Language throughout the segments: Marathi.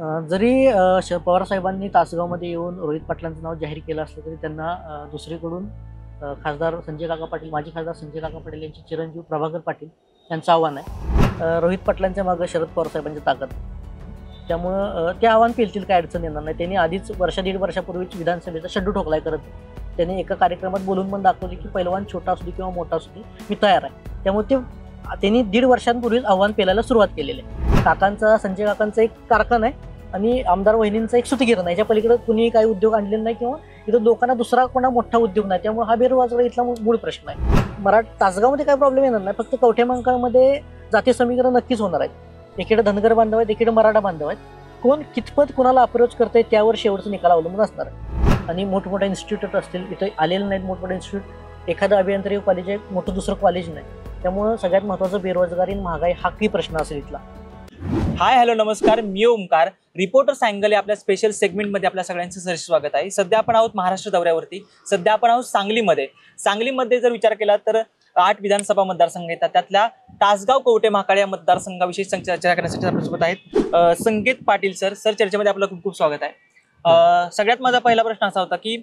जरी श पवारसाहेबांनी तासगावमध्ये येऊन रोहित पाटलांचं नाव जाहीर केलं असलं तरी त्यांना दुसरीकडून खासदार संजय काका पाटील माजी खासदार संजय काका पाटील यांचे चिरंजीव प्रभाकर पाटील यांचं आव्हान आहे. रोहित पाटलांच्या मागं शरद पवार साहेबांची ताकद. त्यामुळं ते आव्हान पेलतील काय अडचण येणार नाही. त्यांनी आधीच वर्षा दीड वर्षापूर्वीच विधानसभेचा शड्डू ठोकलाय करत. त्यांनी एका कार्यक्रमात बोलून पण दाखवले की पैलवान छोटा असू दे किंवा मोठा असू दे मी तयार आहे. त्यामुळे ते त्यांनी दीड वर्षांपूर्वीच आव्हान पेलायला सुरुवात केलेली आहे. काकांचा संजय काकांचा एक कारखाना आहे आणि आमदार वहिनींचा एक सुतगिरण आहे. याच्या पलीकडे कुणी काही उद्योग आणलेला नाही किंवा इथं लोकांना दुसरा कोणा मोठा उद्योग नाही त्यामुळे हा बेरोजगार इथला मूळ प्रश्न आहे. मराठ तासगावमध्ये काय प्रॉब्लेम येणार नाही फक्त कवठेमांकामध्ये जाती समीकरण नक्कीच होणार आहेत. एकीकडे धनगर बांधव आहेत एकीकडे मराठा बांधव आहेत. कोण कितपत कोणाला अप्रोच आहे त्यावर शेवटचा निकाल अवलंबून असणार आहे. आणि मोठमोठ्या इन्स्टिट्यूट असतील इथं आलेले नाहीत मोठमोठे इन्स्टिट्यूट एखादं अभियांत्रिकी कॉलेज आहे मोठं दुसरं कॉलेज नाही. त्यामुळं सगळ्यात महत्त्वाचं बेरोजगारी आणि महागाई हा की प्रश्न असेल इथला. हाय हॅलो नमस्कार. मी ओमकार रिपोर्टर्स अँगल या आपल्या स्पेशल सेगमेंटमध्ये आपल्या सगळ्यांचं सर स्वागत आहे. सध्या आपण आहोत महाराष्ट्र दौऱ्यावरती. सध्या आपण आहोत सांगलीमध्ये. सांगलीमध्ये जर विचार केला तर आठ विधानसभा मतदारसंघ येतात. त्यातल्या तासगाव कवटे महाकाळ या मतदारसंघाविषयी सं- चर्चा करण्यासाठी आपल्यासोबत आहेत संगीत संकेत पाटील सर. सर चर्चेमध्ये आपलं खूप खूप स्वागत आहे. सगळ्यात माझा पहिला प्रश्न असा होता की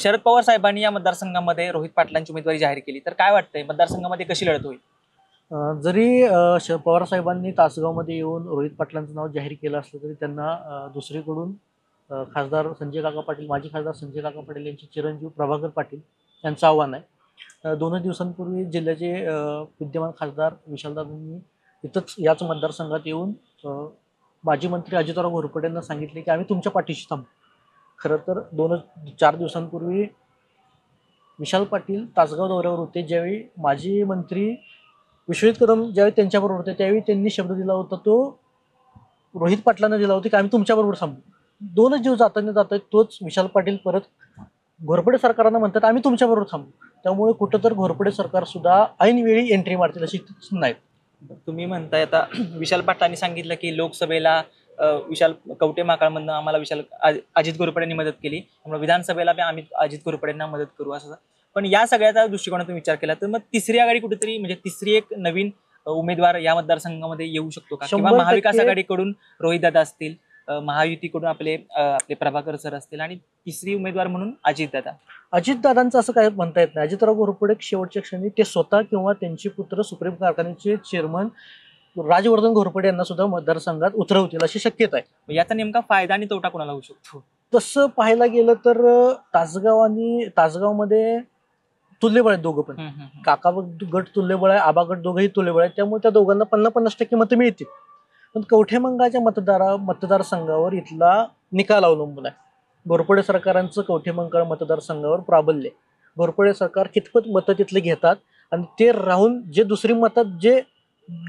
शरद पवार साहेबांनी या मतदारसंघामध्ये रोहित पाटलांची उमेदवारी जाहीर केली. तर काय वाटतंय मतदारसंघामध्ये कशी लढत होईल? जरी अं, पवार साहेबांनी तासगावमध्ये येऊन रोहित पाटलांचं नाव जाहीर केलं असलं तरी त्यांना दुसरीकडून खासदार संजय काका पाटील माजी खासदार संजय काका पाटील यांचे चिरंजीव प्रभाकर पाटील यांचं आव्हान आहे. दोनच दिवसांपूर्वी जिल्ह्याचे विद्यमान खासदार विशालदादांनी इथंच याच मतदारसंघात येऊन माजी मंत्री अजितराव घोरपडे यांना सांगितले की आम्ही तुमच्या पाठीशी थांबू. खरं तर दोनच चार दिवसांपूर्वी विशाल पाटील तासगाव दौऱ्यावर होते. ज्यावेळी माजी मंत्री विश्वजित कदम ज्यावेळी त्यांच्याबरोबर होते त्यावेळी त्यांनी शब्द दिला होता तो रोहित पाटलांना दिला होता की आम्ही तुमच्याबरोबर थांबू. दोनच दिवस जाताना जात आहेत तोच विशाल पाटील परत घोरपडे सरकारांना म्हणतात आम्ही तुमच्याबरोबर थांबू. त्यामुळे कुठं तर घोरपडे सरकार सुद्धा ऐनवेळी एंट्री मारतील अशी नाहीत. तुम्ही म्हणताय आता विशाल पाटलांनी सांगितलं की लोकसभेला विशाल कवटे माकाळमधनं आम्हाला विशाल अज- अजित घोरपडेंनी मदत केली. त्यामुळे विधानसभेला बी आम्ही अजित घोरपडेंना मदत करू असं. पण या सगळ्याचा दृष्टिकोनातून विचार केला तर मग तिसरी आघाडी कुठेतरी म्हणजे तिसरी एक नवीन उमेदवार या मतदारसंघामध्ये येऊ शकतो का? किंवा महाविकास आघाडीकडून रोहित दादा असतील महायुतीकडून आपले आपले प्रभाकर सर असतील आणि तिसरी उमेदवार म्हणून अजित दादा अजितदादांचं असं काय म्हणता येत नाही. अजितराव घोरपडे शेवटच्या क्षणी ते स्वतः किंवा त्यांचे पुत्र सुप्रीम कारखान्याचे चेअरमन राजवर्धन घोरपडे यांना सुद्धा मतदारसंघात उतरवतील अशी शक्यता आहे. याचा नेमका फायदा आणि तोटा कोणाला होऊ शकतो? तसं पाहायला गेलं तर तासगाव आणि तासगावमध्ये तुल्यबळ आहेत दोघं पण. काका गट तुल्यबळ आहे आबा गट दोघंही तुल्यबळ आहेत. त्यामुळे त्या दोघांना पन्नास पन्नास टक्के मतं मिळतील. पण कवठेमंगाच्या मतदारा मतदारसंघावर इथला निकाल अवलंबून आहे. घोरपडे सरकारांचं कवठेमंकाळ मतदारसंघावर प्राबल्य आहे. घोरपडे सरकार कितपत मतं तिथले घेतात आणि ते राहून जे दुसरी मतात जे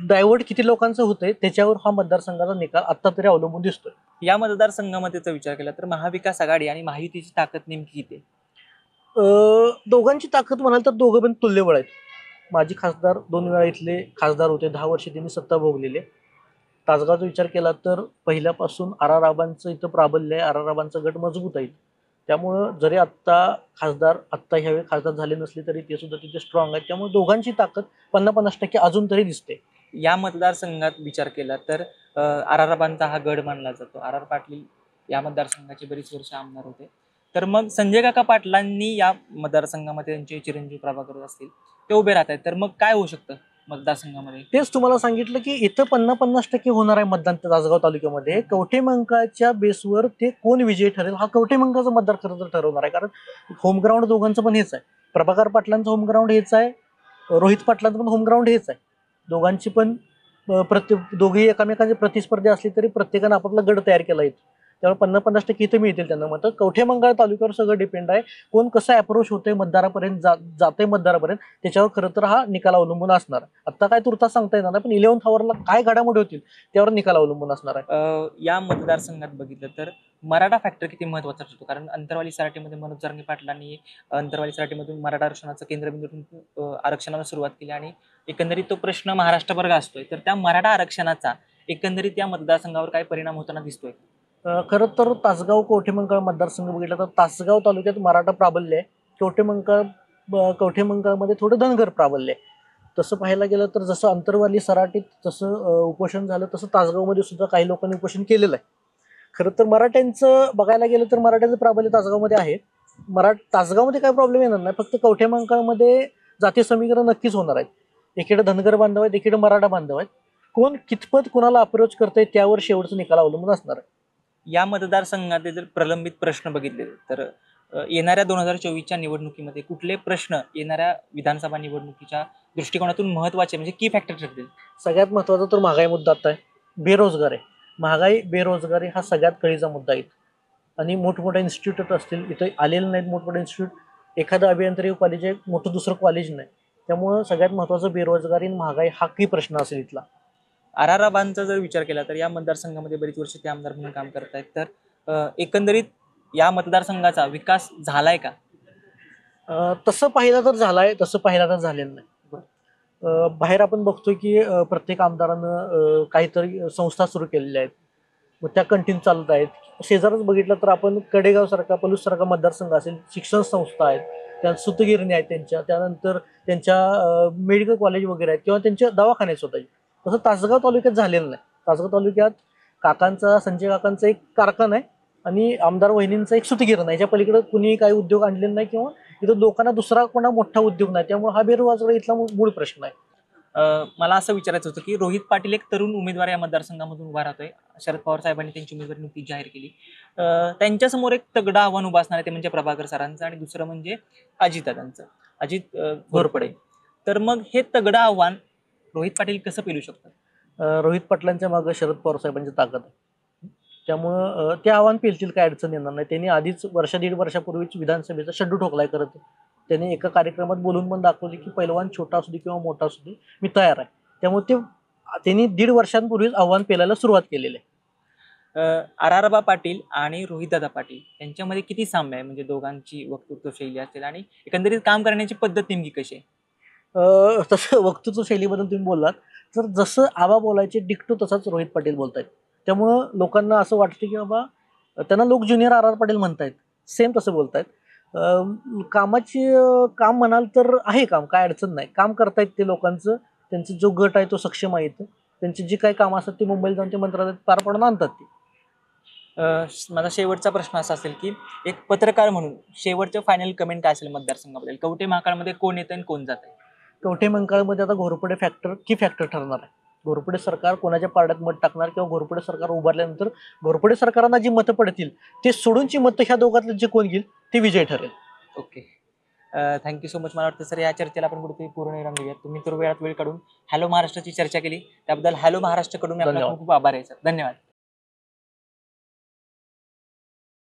डायव्हर्ट किती लोकांचं होतंय त्याच्यावर हा मतदारसंघाचा निकाल आत्ता तरी अवलंबून दिसतोय. या मतदारसंघामध्ये जर विचार केला तर महाविकास आघाडी आणि महायुतीची ताकद नेमकी किती दोघांची ताकद म्हणाल तर दोघं पण तुल्यबळ आहेत. माजी खासदार दोन वेळा इथले खासदार होते दहा वर्ष त्यांनी सत्ता भोगलेले तासगावचा विचार केला तर पहिल्यापासून आराराबांचं इथं प्राबल्य आहे. आराराबांचा गट मजबूत आहे. त्यामुळं जरी आत्ता खासदार आत्ता ह्यावेळी खासदार झाले नसले तरी ते सुद्धा तिथे स्ट्रॉंग आहेत. त्यामुळे दोघांची ताकद पन्नास पन्नास टक्के अजून तरी दिसते. या मतदारसंघात विचार केला तर आराराबांचा हा गड मानला जातो. आर आर पाटील या मतदारसंघाचे बरीच वर्ष आमदार होते. तर मग संजय काका पाटलांनी या मतदारसंघामध्ये त्यांचे चिरंजीव प्रभाकर असतील ते उभे राहत आहेत तर मग काय होऊ शकतं? मतदारसंघामध्ये? तेच तुम्हाला सांगितलं की इथं पन्नास पन्नास टक्के होणार आहे मतदान तासगाव तालुक्यामध्ये. कवठेमंकाच्या बेसवर ते कोण विजयी ठरेल हा कवठेमंकाचा मतदार खरं तर ठरवणार आहे. कारण होम ग्राउंड दोघांचं पण हेच आहे. प्रभाकर पाटलांचं होम ग्राउंड हेच आहे. रोहित पाटलांचं पण होम ग्राउंड हेच आहे. दोघांची पण प्रत्येक प्रति दोघेही एकामेकांचे प्रतिस्पर्धी असली तरी प्रत्येकानं आपापला गड तयार केला आहे त्यामुळे पन्नास पन्नास टक्के इथं मिळतील त्यांना. मत मंगळ तालुक्यावर सगळं डिपेंड आहे. कोण कसं अप्रोच होतंय मतदारापर्यंत जा जाते मतदारापर्यंत त्याच्यावर खरं तर हा निकाल अवलंबून असणार. आता काय तुर्तास सांगता येणार नाही पण इलेव्हन्थ आवरला काय घडामोडी होतील त्यावर निकाल अवलंबून असणार आहे. या मतदारसंघात बघितलं तर मराठा फॅक्टर किती महत्त्वाचा ठरतो? कारण अंतरवाली सराटीमध्ये मनोज जारंगे पाटलांनी अंतरवाली सराटीमधून मराठा आरक्षणाचं केंद्रबिंदूतून आरक्षणाला सुरुवात केली आणि एकंदरीत तो प्रश्न महाराष्ट्रभर गाजतोय. तर त्या मराठा आरक्षणाचा एकंदरीत या मतदारसंघावर काय परिणाम होताना दिसतोय? खरं तर तासगाव कवठेमंकाळ मतदारसंघ बघितला तर तासगाव तालुक्यात मराठा प्राबल्य आहे. कवठेमंकाळ ब- कवठेमंकाळमध्ये थोडं धनगर प्राबल्य आहे. तसं पाहायला गेलं तर जसं अंतरवाली सराटीत तसं उपोषण झालं तसं तासगावमध्ये सुद्धा काही लोकांनी उपोषण केलेलं आहे. खरं तर मराठ्यांचं बघायला गेलं तर मराठ्यांचं प्राबल्य तासगावमध्ये आहे. मराठ तासगावमध्ये काय प्रॉब्लेम येणार नाही फक्त कवठेमंकाळमध्ये जाती समीकरण नक्कीच होणार आहेत. एकीकडे धनगर बांधव आहेत एकीकडे मराठा बांधव आहेत. कोण कितपत कुणाला अप्रोच करतंय त्यावर शेवटचा निकाल अवलंबून असणार आहे. या मतदारसंघातले जर प्रलंबित प्रश्न बघितले तर येणाऱ्या दोन हजार चोवीसच्या निवडणुकीमध्ये कुठले प्रश्न येणाऱ्या विधानसभा निवडणुकीच्या दृष्टिकोनातून महत्त्वाचे म्हणजे की फॅक्टर ठरतील? सगळ्यात महत्त्वाचा तर महागाई मुद्दा आता आहे बेरोजगार आहे. महागाई बेरोजगारी हा सगळ्यात कळीचा मुद्दा आहे आणि मोठमोठ्या इन्स्टिट्यूट असतील इथं आलेले नाहीत मोठमोठे इन्स्टिट्यूट एखादं अभियांत्रिकी कॉलेज आहे मोठं दुसरं कॉलेज नाही. त्यामुळं सगळ्यात महत्त्वाचं बेरोजगारी आणि महागाई हा की प्रश्न असेल इथला. आराराबांचा जर विचार केला तर या मतदारसंघामध्ये बरीच वर्ष ते आमदार म्हणून काम करत आहेत. तर एकंदरीत या मतदारसंघाचा विकास झालाय का? तसं पाहिलं तर झालंय तसं पाहिलं तर झालेलं नाही. बाहेर आपण बघतोय की प्रत्येक आमदारानं काहीतरी संस्था सुरू केलेल्या आहेत. मग त्या कंटिन्यू चालत आहेत. शेजारच बघितलं तर आपण कडेगाव सारखा पलूस सारखा मतदारसंघ असेल शिक्षण संस्था आहेत त्या सुतगिरणी आहेत त्यांच्या त्यानंतर त्यांच्या मेडिकल कॉलेज वगैरे आहेत किंवा त्यांचे दवाखाने स्वतःचे. तसं तासगाव तालुक्यात झालेलं नाही. तासगाव तालुक्यात काकांचा संजय काकांचा एक कारखाना आहे आणि आमदार वहिनींचा एक सुतगिरण आहे याच्या पलीकडे कुणी काही उद्योग आणलेला नाही किंवा इथं लोकांना दुसरा कोणा मोठा उद्योग नाही. त्यामुळे हा बेरोजगार इथला मूळ प्रश्न आहे. मला असं विचारायचं होतं की रोहित पाटील एक तरुण उमेदवार या मतदारसंघामधून उभा राहतोय. शरद पवार साहेबांनी त्यांची उमेदवारी नुकतीच जाहीर केली. त्यांच्यासमोर एक तगडं आव्हान उभा असणार आहे ते म्हणजे प्रभाकर सरांचं आणि दुसरं म्हणजे अजितदादांचं. अजित घोरपडे. तर मग हे तगडं आव्हान रोहित पाटील कसं पेलू शकतात? रोहित पाटलांच्या मागे शरद पवार साहेबांची ताकद आहे. त्यामुळं ते आव्हान पेलतील काय अडचण येणार नाही. त्यांनी आधीच वर्ष दीड वर्षापूर्वीच विधानसभेचा शड्डू ठोकलाय करत त्यांनी एका कार्यक्रमात बोलून पण दाखवले की पैलवान छोटा असू दे किंवा मोठा असू दे मी तयार आहे. त्यामुळे ते त्यांनी दीड वर्षांपूर्वीच आव्हान पेलायला सुरुवात केलेली आहे. आरारबा पाटील आणि रोहितदादा पाटील यांच्यामध्ये किती साम्य आहे? म्हणजे दोघांची वक्तृत्व शैली असेल आणि एकंदरीत काम करण्याची पद्धत नेमकी कशी आहे? तसं वक्तृत्व शैलीबद्दल तुम्ही बोललात. तर जसं आबा बोलायचे डिक्टो तसाच रोहित पाटील आहेत त्यामुळं लोकांना असं वाटतं की बाबा त्यांना लोक ज्युनियर आर आर पाटील म्हणतायत. सेम तसं बोलतायत. आहेत कामाची काम म्हणाल तर आहे काम काय अडचण नाही. काम करतायत ते लोकांचं. त्यांचा जो गट आहे तो सक्षम आहे इथं. त्यांची जी काही कामं असतात ती मुंबईला जाऊन ते मंत्रालयात पार पाडून आणतात ते. माझा शेवटचा प्रश्न असा असेल की एक पत्रकार म्हणून शेवटचं फायनल कमेंट काय असेल मतदारसंघाबद्दल कवठे महाकाळमध्ये कोण येतं आणि कोण जात आहे कवठे मंकाळमध्ये आता घोरपडे फॅक्टर की फॅक्टर ठरणार आहे. घोरपडे सरकार कोणाच्या पारड्यात मत टाकणार किंवा घोरपडे सरकार उभारल्यानंतर घोरपडे सरकारांना जी मतं पडतील ते सोडूनची मतं ह्या दोघातले जे कोण घेईल ते विजय ठरेल. ओके थँक्यू सो मच मला वाटतं सर या चर्चेला आपण कुठेतरी पूर्ण विराम देऊयात. तुम्ही तर वेळात वेळ काढून हॅलो महाराष्ट्राची चर्चा केली. त्याबद्दल हॅलो महाराष्ट्राकडून खूप आभार आहे सर धन्यवाद.